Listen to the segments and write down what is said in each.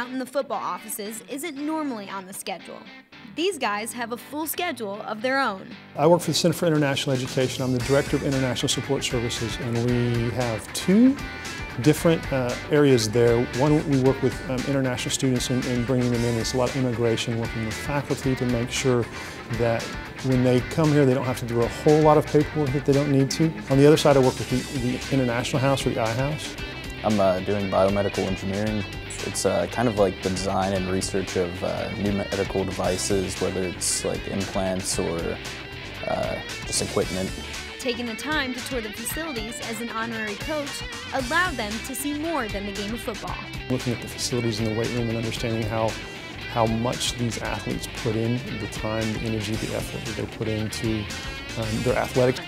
out in the football offices isn't normally on the schedule. These guys have a full schedule of their own. I work for the Center for International Education. I'm the Director of International Support Services, and we have two different uh, areas there. One, we work with um, international students and, and, bringing them in. It's a lot of immigration, working with faculty to make sure that when they come here, they don't have to do a whole lot of paperwork that they don't need to. On the other side, I work with the, the International House or the I House. I'm uh, doing biomedical engineering. It's uh, kind of like the design and research of uh, new medical devices, whether it's like implants or uh, just equipment. Taking the time to tour the facilities as an honorary coach allowed them to see more than the game of football. Looking at the facilities in the weight room and understanding how how much these athletes put in, the time, the energy, the effort that they put into um, their athletics.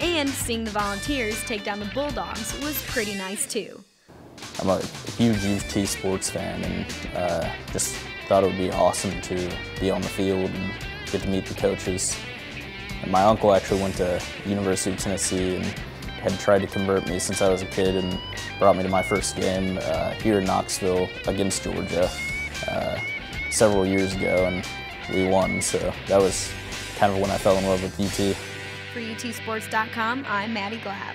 And seeing the volunteers take down the Bulldogs was pretty nice too. I'm a huge U T sports fan and uh, just thought it would be awesome to be on the field and get to meet the coaches. And my uncle actually went to University of Tennessee and had tried to convert me since I was a kid and brought me to my first game uh, here in Knoxville against Georgia uh, several years ago and we won so that was kind of when I fell in love with UT. For UTSports.com, I'm Maddie Glab.